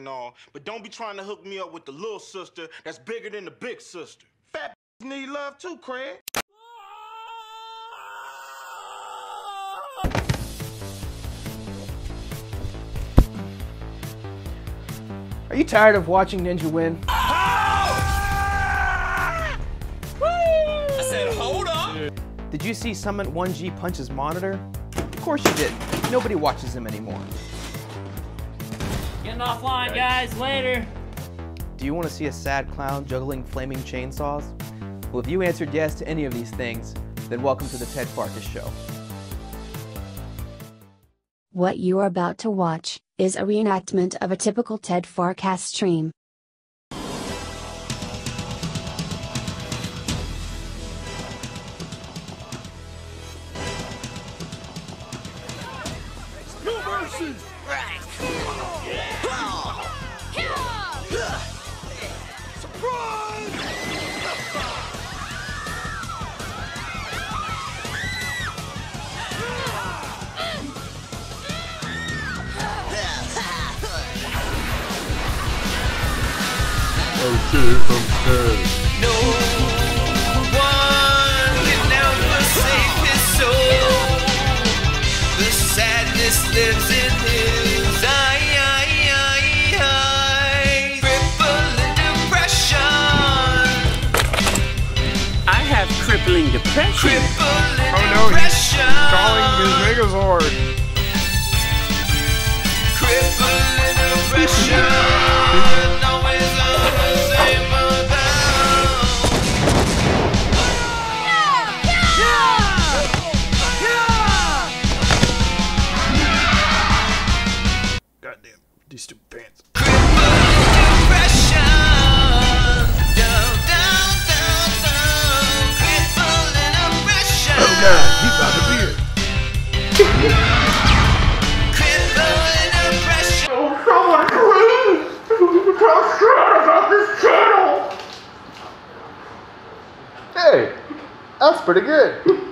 and all, but don't be trying to hook me up with the little sister that's bigger than the big sister. Fat need love too, Craig. Are you tired of watching Ninja win? I said, hold up. Did you see Summit 1G punch his monitor? Of course you did. Nobody watches him anymore. Getting offline, guys. Later. Do you want to see a sad clown juggling flaming chainsaws? Well, if you answered yes to any of these things, then welcome to the Ted Farkass Show. What you are about to watch is a reenactment of a typical Ted Farkass stream. No one can ever save his soul. The sadness lives in his eye. eye, eye. Crippling depression. I have crippling depression. Oh no, he's calling his Megazord. Crippling depression. Beer. Crippling depression. Hey, that's pretty good.